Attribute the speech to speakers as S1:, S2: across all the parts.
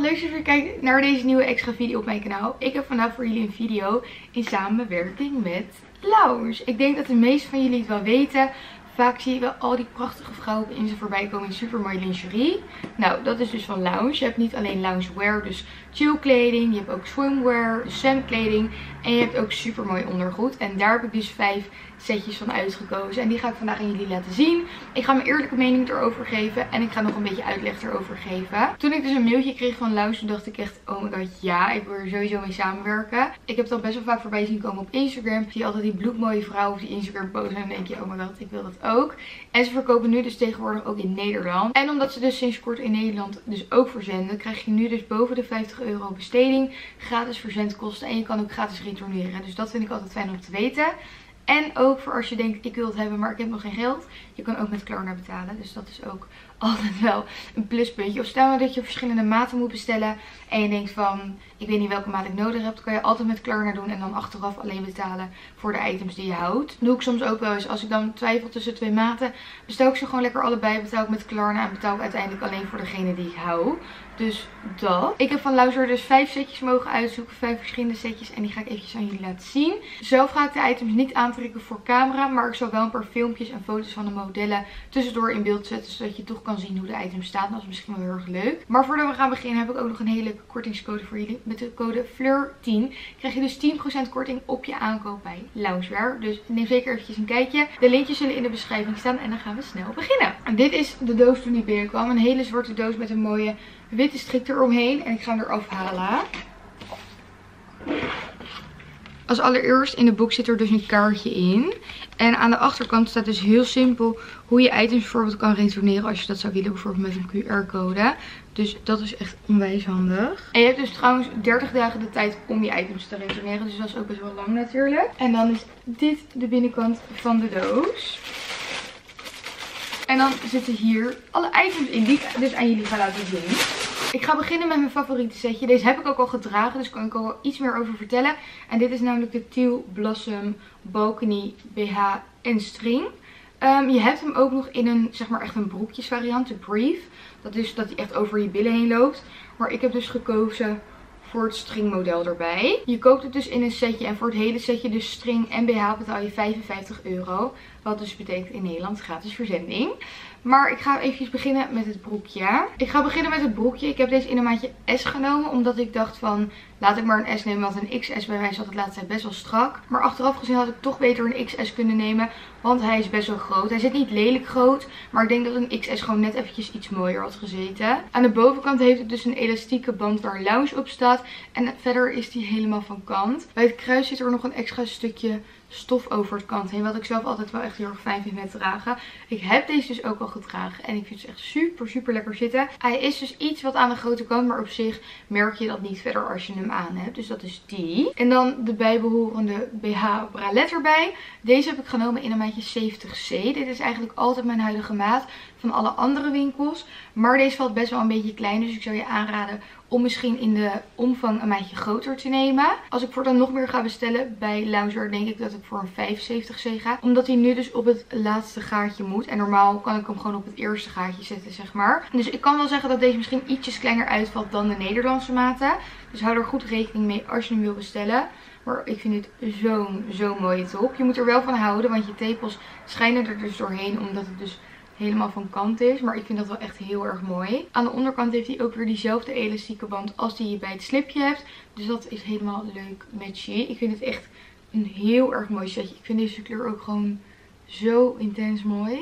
S1: leuk dat je weer kijkt naar deze nieuwe extra video op mijn kanaal. Ik heb vandaag voor jullie een video in samenwerking met Lounge. Ik denk dat de meeste van jullie het wel weten. Vaak zie je wel al die prachtige vrouwen in ze voorbij komen in super mooie lingerie. Nou, dat is dus van Lounge. Je hebt niet alleen loungewear, dus chill kleding. Je hebt ook swimwear, dus zwemkleding. En je hebt ook super mooi ondergoed. En daar heb ik dus vijf setjes van uitgekozen. En die ga ik vandaag aan jullie laten zien. Ik ga mijn eerlijke mening erover geven. En ik ga nog een beetje uitleg erover geven. Toen ik dus een mailtje kreeg van Lounge, dacht ik echt, oh my god, ja, ik wil er sowieso mee samenwerken. Ik heb al best wel vaak voorbij zien komen op Instagram. Zie je altijd die bloedmooie op die Instagram posten. En dan denk je, oh my god, ik wil dat ook. En ze verkopen nu dus tegenwoordig ook in Nederland. En omdat ze dus sinds kort in Nederland dus ook verzenden, krijg je nu dus boven de 50 euro besteding gratis verzendkosten. En je kan ook gratis retourneren. Dus dat vind ik altijd fijn om te weten. En ook voor als je denkt, ik wil het hebben, maar ik heb nog geen geld. Je kan ook met Klarna betalen. Dus dat is ook altijd wel een pluspuntje. Of stel nou dat je verschillende maten moet bestellen. En je denkt van, ik weet niet welke maat ik nodig heb. Dan kan je altijd met Klarna doen. En dan achteraf alleen betalen voor de items die je houdt. Dat doe ik soms ook wel eens. Als ik dan twijfel tussen twee maten. Bestel ik ze gewoon lekker allebei. Betaal ik met Klarna. En betaal ik uiteindelijk alleen voor degene die ik hou. Dus dat. Ik heb van Louser dus vijf setjes mogen uitzoeken. Vijf verschillende setjes. En die ga ik eventjes aan jullie laten zien. Zelf ga ik de items niet aantrekken voor camera. Maar ik zal wel een paar filmpjes en foto's van de modellen tussendoor in beeld zetten. Zodat je toch kan zien hoe de items staan. Dat is misschien wel heel erg leuk. Maar voordat we gaan beginnen heb ik ook nog een hele kortingscode voor jullie. Met de code FLEUR10 krijg je dus 10% korting op je aankoop bij Loungewear. Dus neem zeker eventjes een kijkje. De linkjes zullen in de beschrijving staan. En dan gaan we snel beginnen. En dit is de doos toen die binnenkwam. Een hele zwarte doos met een mooie witte strik eromheen. En ik ga hem eraf halen. Als allereerst in de boek zit er dus een kaartje in. En aan de achterkant staat dus heel simpel hoe je items bijvoorbeeld kan retourneren als je dat zou willen. Bijvoorbeeld met een QR-code. Dus dat is echt onwijs handig. En je hebt dus trouwens 30 dagen de tijd om je items te retourneren. Dus dat is ook best wel lang natuurlijk. En dan is dit de binnenkant van de doos. En dan zitten hier alle items in die ik dus aan jullie ga laten zien. Ik ga beginnen met mijn favoriete setje. Deze heb ik ook al gedragen, dus kan ik al iets meer over vertellen. En dit is namelijk de Teal Blossom Balcony BH en string. Um, je hebt hem ook nog in een, zeg maar echt een broekjesvariant, de brief. Dat is dat hij echt over je billen heen loopt. Maar ik heb dus gekozen voor het stringmodel erbij. Je koopt het dus in een setje en voor het hele setje dus string en BH betaal je 55 euro. Wat dus betekent in Nederland gratis verzending. Maar ik ga even beginnen met het broekje. Ik ga beginnen met het broekje. Ik heb deze in een maatje S genomen. Omdat ik dacht van laat ik maar een S nemen. Want een XS bij mij zat het laatste tijd best wel strak. Maar achteraf gezien had ik toch beter een XS kunnen nemen. Want hij is best wel groot. Hij zit niet lelijk groot. Maar ik denk dat een XS gewoon net eventjes iets mooier had gezeten. Aan de bovenkant heeft het dus een elastieke band waar lounge op staat. En verder is die helemaal van kant. Bij het kruis zit er nog een extra stukje stof over het kant heen. Wat ik zelf altijd wel echt heel erg fijn vind met dragen. Ik heb deze dus ook al gedragen. En ik vind ze echt super super lekker zitten. Hij is dus iets wat aan de grote kant. Maar op zich merk je dat niet verder als je hem aan hebt. Dus dat is die. En dan de bijbehorende BH bralet erbij. Deze heb ik genomen in een maatje 70C. Dit is eigenlijk altijd mijn huidige maat van alle andere winkels. Maar deze valt best wel een beetje klein. Dus ik zou je aanraden om misschien in de omvang een maatje groter te nemen. Als ik voor dan nog meer ga bestellen bij Loungewear denk ik dat ik voor een 75C ga. Omdat hij nu dus op het laatste gaatje moet. En normaal kan ik hem gewoon op het eerste gaatje zetten zeg maar. Dus ik kan wel zeggen dat deze misschien ietsjes kleiner uitvalt dan de Nederlandse maten. Dus hou er goed rekening mee als je hem wil bestellen. Maar ik vind dit zo'n zo'n mooie top. Je moet er wel van houden, want je tepels schijnen er dus doorheen. Omdat het dus helemaal van kant is. Maar ik vind dat wel echt heel erg mooi. Aan de onderkant heeft hij ook weer diezelfde elastieke band als die je bij het slipje hebt. Dus dat is helemaal leuk matchy. Ik vind het echt een heel erg mooi setje. Ik vind deze kleur ook gewoon zo intens mooi.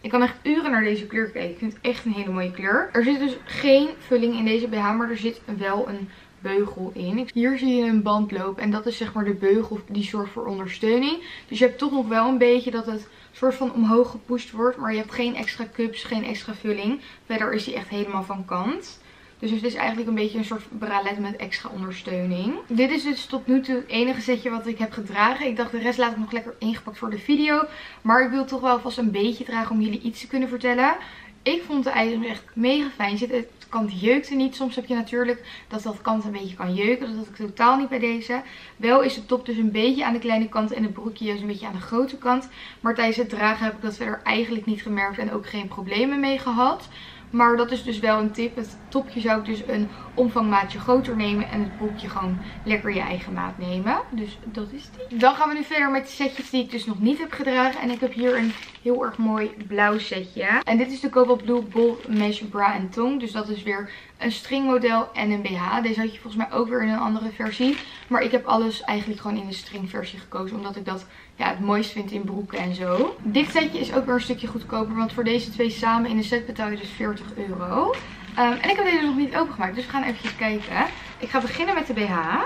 S1: Ik kan echt uren naar deze kleur kijken. Ik vind het echt een hele mooie kleur. Er zit dus geen vulling in deze BH, maar er zit wel een beugel in. Hier zie je een band lopen en dat is zeg maar de beugel die zorgt voor ondersteuning. Dus je hebt toch nog wel een beetje dat het soort van omhoog gepusht wordt. Maar je hebt geen extra cups, geen extra vulling. Verder is hij echt helemaal van kant. Dus het is eigenlijk een beetje een soort bralet met extra ondersteuning. Dit is dus tot nu toe het enige setje wat ik heb gedragen. Ik dacht de rest laat ik nog lekker ingepakt voor de video. Maar ik wil toch wel vast een beetje dragen om jullie iets te kunnen vertellen. Ik vond de items echt mega fijn. Het kant jeukte niet. Soms heb je natuurlijk dat dat kant een beetje kan jeuken. Dat had ik totaal niet bij deze. Wel is de top dus een beetje aan de kleine kant en het broekje juist een beetje aan de grote kant. Maar tijdens het dragen heb ik dat verder eigenlijk niet gemerkt en ook geen problemen mee gehad. Maar dat is dus wel een tip. Het topje zou ik dus een omvangmaatje groter nemen. En het broekje gewoon lekker je eigen maat nemen. Dus dat is die. Dan gaan we nu verder met de setjes die ik dus nog niet heb gedragen. En ik heb hier een heel erg mooi blauw setje. En dit is de Cobalt Blue Bold Mesh Bra en Tong. Dus dat is weer een stringmodel en een BH. Deze had je volgens mij ook weer in een andere versie. Maar ik heb alles eigenlijk gewoon in de stringversie gekozen. Omdat ik dat ja, het mooist vind in broeken en zo. Dit setje is ook weer een stukje goedkoper. Want voor deze twee samen in de set betaal je dus 40 euro. Ehm, en ik heb deze nog niet opengemaakt. Dus we gaan even kijken. Ik ga beginnen met de BH.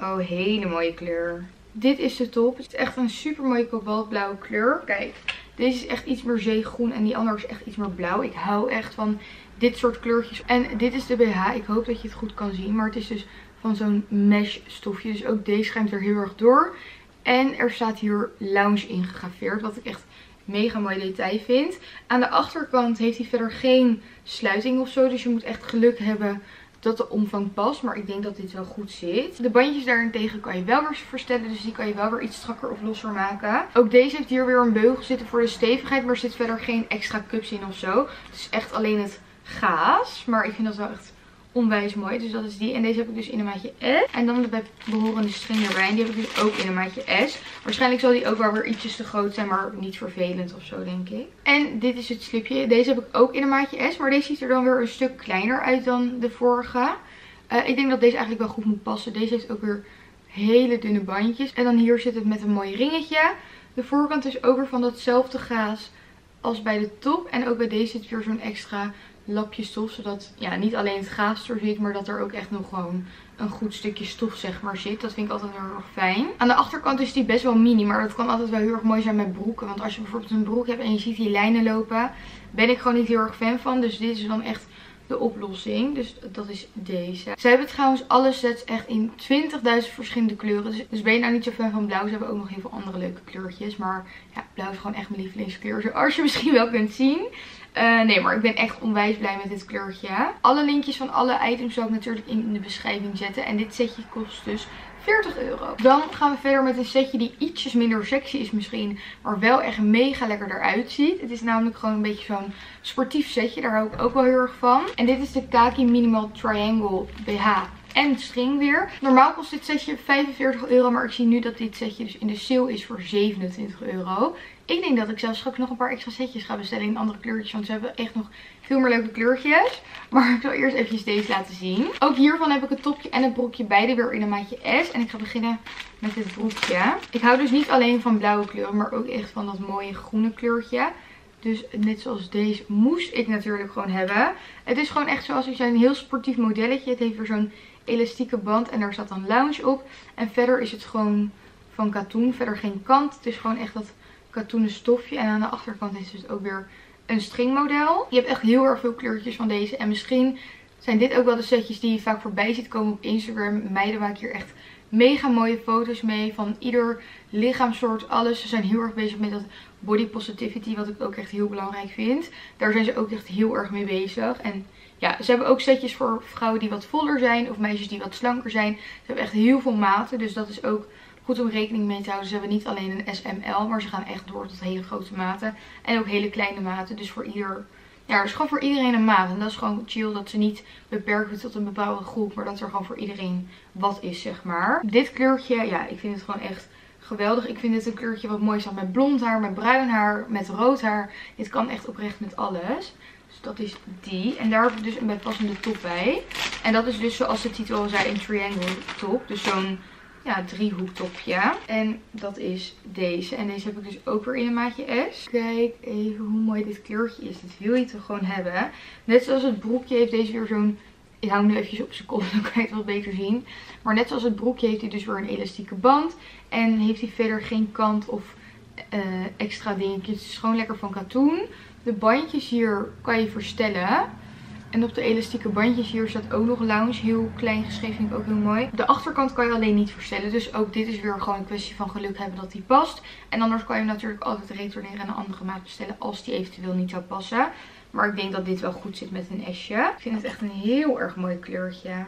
S1: Oh, hele mooie kleur. Dit is de top. Het is echt een super mooie kobaltblauwe kleur. Kijk, deze is echt iets meer zeegroen en die andere is echt iets meer blauw. Ik hou echt van dit soort kleurtjes. En dit is de BH. Ik hoop dat je het goed kan zien. Maar het is dus van zo'n mesh stofje. Dus ook deze schijnt er heel erg door. En er staat hier lounge ingegraveerd. Wat ik echt mega mooi detail vind. Aan de achterkant heeft hij verder geen sluiting of zo. Dus je moet echt geluk hebben dat de omvang past. Maar ik denk dat dit wel goed zit. De bandjes daarentegen kan je wel weer verstellen. Dus die kan je wel weer iets strakker of losser maken. Ook deze heeft hier weer een beugel zitten voor de stevigheid. Maar er zit verder geen extra cups in of zo. Het is echt alleen het gaas. Maar ik vind dat wel echt onwijs mooi. Dus dat is die. En deze heb ik dus in een maatje S. En dan de behorende string erbij. En die heb ik dus ook in een maatje S. Waarschijnlijk zal die ook wel weer ietsjes te groot zijn. Maar niet vervelend of zo denk ik. En dit is het slipje. Deze heb ik ook in een maatje S. Maar deze ziet er dan weer een stuk kleiner uit dan de vorige. Uh, ik denk dat deze eigenlijk wel goed moet passen. Deze heeft ook weer hele dunne bandjes. En dan hier zit het met een mooi ringetje. De voorkant is ook weer van datzelfde gaas als bij de top. En ook bij deze zit weer zo'n extra lapje stof. Zodat ja, niet alleen het gaas er zit, maar dat er ook echt nog gewoon een goed stukje stof zeg maar zit. Dat vind ik altijd heel erg fijn. Aan de achterkant is die best wel mini, maar dat kan altijd wel heel erg mooi zijn met broeken. Want als je bijvoorbeeld een broek hebt en je ziet die lijnen lopen, ben ik gewoon niet heel erg fan van. Dus dit is dan echt de oplossing. Dus dat is deze. Ze hebben trouwens alle sets echt in 20.000 verschillende kleuren. Dus, dus, ben je nou niet zo fan van blauw, ze hebben ook nog heel veel andere leuke kleurtjes. Maar ja, blauw is gewoon echt mijn lievelingskleur. Zoals je misschien wel kunt zien. Uh, nee, maar ik ben echt onwijs blij met dit kleurtje. Alle linkjes van alle items zal ik natuurlijk in de beschrijving zetten. En dit setje kost dus 40 euro. Dan gaan we verder met een setje die ietsjes minder sexy is misschien. Maar wel echt mega lekker eruit ziet. Het is namelijk gewoon een beetje zo'n sportief setje. Daar hou ik ook wel heel erg van. En dit is de Kaki Minimal Triangle BH en string weer. Normaal kost dit setje 45 euro, maar ik zie nu dat dit setje dus in de sale is voor 27 euro. Ik denk dat ik zelfs straks nog een paar extra setjes ga bestellen in andere kleurtjes. Want ze hebben echt nog veel meer leuke kleurtjes. Maar ik zal eerst eventjes deze laten zien. Ook hiervan heb ik het topje en het broekje beide weer in een maatje S. En ik ga beginnen met dit broekje. Ik hou dus niet alleen van blauwe kleuren, maar ook echt van dat mooie groene kleurtje. Dus net zoals deze moest ik natuurlijk gewoon hebben. Het is gewoon echt zoals ik zei een heel sportief modelletje. Het heeft weer zo'n elastieke band en daar staat dan lounge op. En verder is het gewoon van katoen. Verder geen kant. Het is gewoon echt dat katoenen stofje. En aan de achterkant is het ook weer een stringmodel. Je hebt echt heel erg veel kleurtjes van deze. En misschien zijn dit ook wel de setjes die je vaak voorbij ziet komen op Instagram. Meiden maken hier echt mega mooie foto's mee van ieder lichaamsoort, alles. Ze zijn heel erg bezig met dat body positivity, wat ik ook echt heel belangrijk vind. Daar zijn ze ook echt heel erg mee bezig. En ja, ze hebben ook setjes voor vrouwen die wat voller zijn of meisjes die wat slanker zijn. Ze hebben echt heel veel maten, dus dat is ook goed om rekening mee te houden. Ze hebben niet alleen een SML, maar ze gaan echt door tot hele grote maten. En ook hele kleine maten, dus voor ieder... Ja, er is gewoon voor iedereen een maat. En dat is gewoon chill dat ze niet beperken tot een bepaalde groep. Maar dat er gewoon voor iedereen wat is, zeg maar. Dit kleurtje, ja, ik vind het gewoon echt geweldig. Ik vind dit een kleurtje wat mooi staat met blond haar, met bruin haar, met rood haar. Dit kan echt oprecht met alles. Dus dat is die. En daar heb ik dus een bijpassende top bij. En dat is dus zoals de titel al zei een triangle top. Dus zo'n ja, driehoektopje. En dat is deze. En deze heb ik dus ook weer in een maatje S. Kijk even hoe mooi dit kleurtje is. Dit wil je toch gewoon hebben. Net zoals het broekje heeft deze weer zo'n... Ik hou nu even op zijn kop, dan kan je het wat beter zien. Maar net zoals het broekje heeft hij dus weer een elastieke band. En heeft hij verder geen kant of uh, extra dingetjes. Het is gewoon lekker van katoen. De bandjes hier kan je verstellen. En op de elastieke bandjes hier staat ook nog lounge. Heel klein geschreven, vind ik ook heel mooi. De achterkant kan je alleen niet verstellen. Dus ook dit is weer gewoon een kwestie van geluk hebben dat die past. En anders kan je hem natuurlijk altijd retourneren en een andere maat bestellen als die eventueel niet zou passen. Maar ik denk dat dit wel goed zit met een S'je. Ik vind het echt een heel erg mooi kleurtje.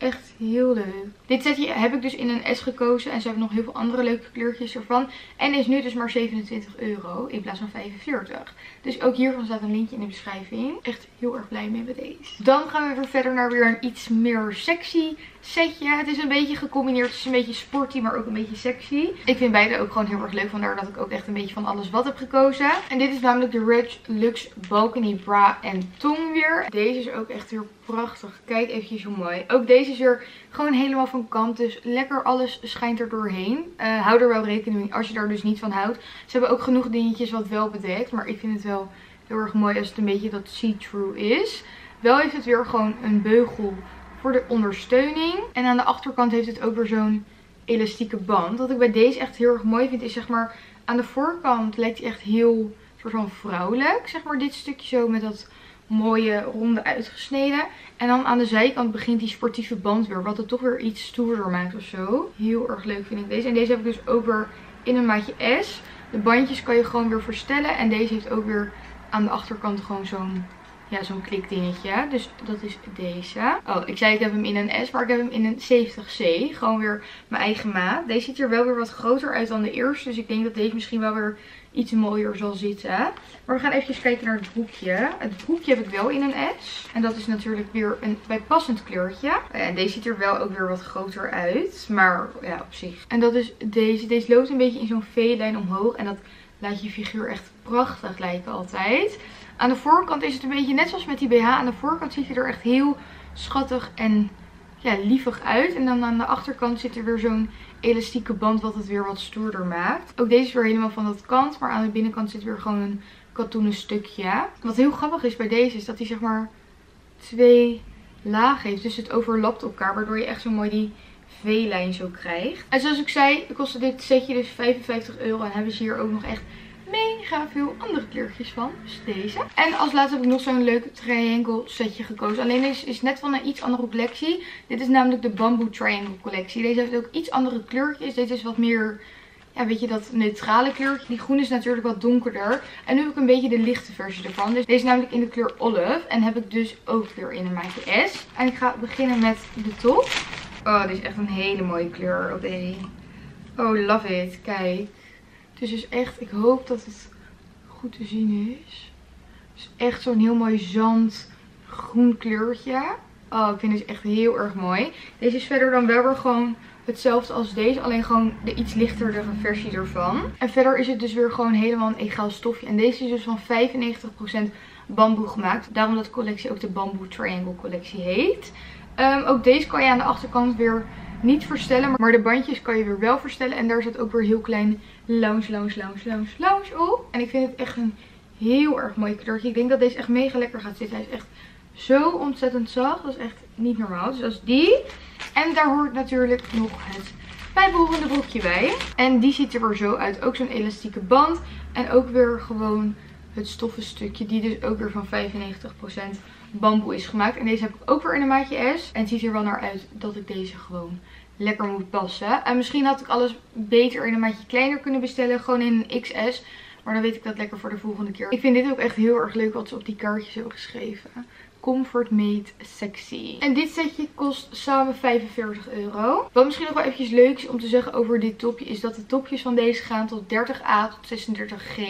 S1: Echt heel leuk. Dit setje heb ik dus in een S gekozen. En ze hebben nog heel veel andere leuke kleurtjes ervan. En is nu dus maar 27 euro in plaats van 45. Dus ook hiervan staat een linkje in de beschrijving. Echt heel erg blij mee met deze. Dan gaan we weer verder naar weer een iets meer sexy setje. Het is een beetje gecombineerd. Het is een beetje sporty, maar ook een beetje sexy. Ik vind beide ook gewoon heel erg leuk. Vandaar dat ik ook echt een beetje van alles wat heb gekozen. En dit is namelijk de Rich Luxe Balcony Bra en Tong weer. Deze is ook echt weer prachtig. Kijk eventjes hoe mooi. Ook deze is weer gewoon helemaal van kant. Dus lekker alles schijnt er doorheen. Uh, hou er wel rekening mee als je daar dus niet van houdt. Ze hebben ook genoeg dingetjes wat wel bedekt. Maar ik vind het wel heel erg mooi als het een beetje dat see-through is. Wel heeft het weer gewoon een beugel voor de ondersteuning. En aan de achterkant heeft het ook weer zo'n elastieke band. Wat ik bij deze echt heel erg mooi vind is zeg maar aan de voorkant lijkt hij echt heel soort van vrouwelijk. Zeg maar dit stukje zo met dat mooie ronde uitgesneden. En dan aan de zijkant begint die sportieve band weer. Wat het toch weer iets stoerder maakt of zo. Heel erg leuk vind ik deze. En deze heb ik dus ook weer in een maatje S. De bandjes kan je gewoon weer verstellen. En deze heeft ook weer aan de achterkant gewoon zo'n ja, zo'n klikdingetje. Dus dat is deze. Oh, ik zei ik heb hem in een S, maar ik heb hem in een 70C. Gewoon weer mijn eigen maat. Deze ziet er wel weer wat groter uit dan de eerste. Dus ik denk dat deze misschien wel weer iets mooier zal zitten. Maar we gaan even kijken naar het broekje. Het broekje heb ik wel in een S. En dat is natuurlijk weer een bijpassend kleurtje. En deze ziet er wel ook weer wat groter uit. Maar ja, op zich. En dat is deze. Deze loopt een beetje in zo'n V-lijn omhoog. En dat laat je figuur echt prachtig lijken altijd. Aan de voorkant is het een beetje net zoals met die BH. Aan de voorkant ziet hij er echt heel schattig en ja, lievig uit. En dan aan de achterkant zit er weer zo'n elastieke band wat het weer wat stoerder maakt. Ook deze is weer helemaal van dat kant. Maar aan de binnenkant zit weer gewoon een katoenen stukje. Wat heel grappig is bij deze is dat hij zeg maar twee lagen heeft. Dus het overlapt elkaar. Waardoor je echt zo mooi die V-lijn zo krijgt. En zoals ik zei kostte dit setje dus 55 euro. En hebben ze hier ook nog echt mega veel andere kleurtjes van. Dus deze. En als laatste heb ik nog zo'n leuk triangle setje gekozen. Alleen deze is net van een iets andere collectie. Dit is namelijk de Bamboo Triangle collectie. Deze heeft ook iets andere kleurtjes. Deze is wat meer... Ja, weet je, dat neutrale kleurtje. Die groen is natuurlijk wat donkerder. En nu heb ik een beetje de lichte versie ervan. Dus deze is namelijk in de kleur olive. En heb ik dus ook weer in een maatje. En ik ga beginnen met de top. Oh, dit is echt een hele mooie kleur. Oh, oh love it. Kijk. Dus is echt, ik hoop dat het goed te zien is. Het is echt zo'n heel mooi zandgroen kleurtje. Oh, ik vind deze echt heel erg mooi. Deze is verder dan wel weer gewoon hetzelfde als deze. Alleen gewoon de iets lichterdere versie ervan. En verder is het dus weer gewoon helemaal een egaal stofje. En deze is dus van 95% bamboe gemaakt. Daarom dat de collectie ook de Bamboo Triangle collectie heet. Ehm, ook deze kan je aan de achterkant weer niet verstellen. Maar de bandjes kan je weer wel verstellen. En daar zit ook weer heel klein lounge, lounge, lounge, lounge, lounge op. En ik vind het echt een heel erg mooi kleurtje. Ik denk dat deze echt mega lekker gaat zitten. Hij is echt zo ontzettend zacht. Dat is echt niet normaal. Dus dat is die. En daar hoort natuurlijk nog het bijbehorende broekje bij. En die ziet er weer zo uit. Ook zo'n elastieke band. En ook weer gewoon het stoffen stukje. Die dus ook weer van 95% bamboe is gemaakt. En deze heb ik ook weer in een maatje S. En het ziet er wel naar uit dat ik deze gewoon lekker moet passen. En misschien had ik alles beter in een maatje kleiner kunnen bestellen. Gewoon in een XS. Maar dan weet ik dat lekker voor de volgende keer. Ik vind dit ook echt heel erg leuk wat ze op die kaartjes hebben geschreven. Comfort Made Sexy. En dit setje kost samen 45 euro. Wat misschien nog wel eventjes leuk is om te zeggen over dit topje. Is dat de topjes van deze gaan tot 30A tot 36G.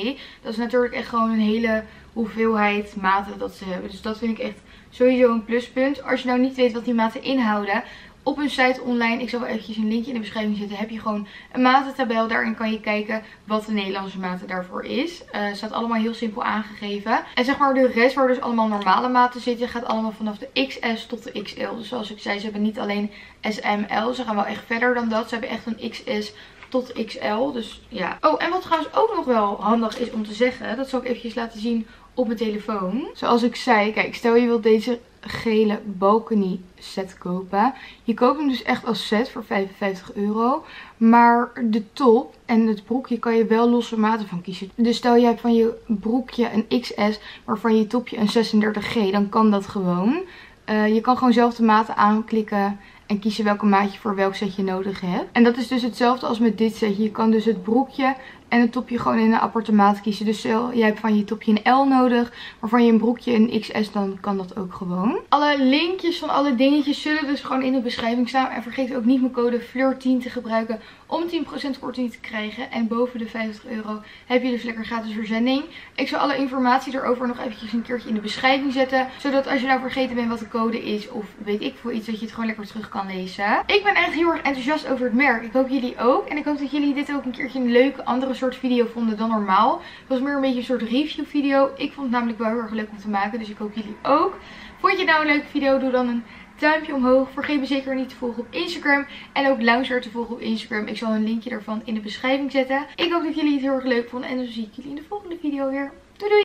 S1: Dat is natuurlijk echt gewoon een hele hoeveelheid maten dat ze hebben. Dus dat vind ik echt sowieso een pluspunt. Als je nou niet weet wat die maten inhouden op hun site online. Ik zal wel eventjes een linkje in de beschrijving zetten. Heb je gewoon een matentabel. Daarin kan je kijken wat de Nederlandse maten daarvoor is. Uh, staat allemaal heel simpel aangegeven. En zeg maar de rest waar dus allemaal normale maten zitten. Gaat allemaal vanaf de XS tot de XL. Dus zoals ik zei ze hebben niet alleen SML. Ze gaan wel echt verder dan dat. Ze hebben echt een XS tot XL. Dus ja. Oh, en wat trouwens ook nog wel handig is om te zeggen. Dat zal ik eventjes laten zien op mijn telefoon. Zoals ik zei, kijk, stel je wilt deze gele balcony set kopen. Je koopt hem dus echt als set voor 55 euro. Maar de top en het broekje kan je wel losse maten van kiezen. Dus stel je hebt van je broekje een XS, maar van je topje een 36G, dan kan dat gewoon. Uh, je kan gewoon zelf de maten aanklikken en kiezen welke maatje voor welk set je nodig hebt. En dat is dus hetzelfde als met dit setje. Je kan dus het broekje En een topje gewoon in een aparte kiezen. Dus stel, jij hebt van je topje een L nodig. Maar van je broekje een XS, dan kan dat ook gewoon. Alle linkjes van alle dingetjes zullen dus gewoon in de beschrijving staan. En vergeet ook niet mijn code FLEUR10 te gebruiken om 10% korting te krijgen. En boven de 50 euro heb je dus lekker gratis verzending. Ik zal alle informatie erover nog eventjes een keertje in de beschrijving zetten. Zodat als je nou vergeten bent wat de code is of weet ik veel iets, dat je het gewoon lekker terug kan lezen. Ik ben echt heel erg enthousiast over het merk. Ik hoop jullie ook. En ik hoop dat jullie dit ook een keertje een leuke andere soort video vonden dan normaal. Het was meer een beetje een soort review video. Ik vond het namelijk wel heel erg leuk om te maken. Dus ik hoop jullie ook. Vond je nou een leuke video? Doe dan een duimpje omhoog. Vergeet me zeker niet te volgen op Instagram. En ook Loungewear te volgen op Instagram. Ik zal een linkje daarvan in de beschrijving zetten. Ik hoop dat jullie het heel erg leuk vonden. En dan zie ik jullie in de volgende video weer. Doei doei!